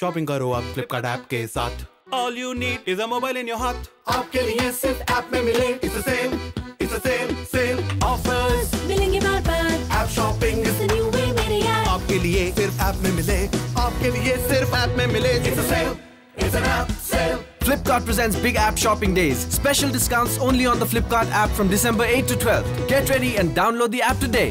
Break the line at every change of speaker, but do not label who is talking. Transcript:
Shopping करो आप Flipkart app के साथ। All you need is a mobile in your हाथ
आपके लिए सिर्फ़ ऐप में मिले it's a sale it's a sale sale offers
मिलेंगे बार बार
app shopping
is the new way मेरे यार।
आपके लिए
सिर्फ़ ऐप में मिले। आपके लिए सिर्फ़ ऐप में मिले it's a sale it's an app sale
Flipkart presents Big App Shopping Days. Special discounts only on the Flipkart app from December 8 to 12. Get ready and download the app today.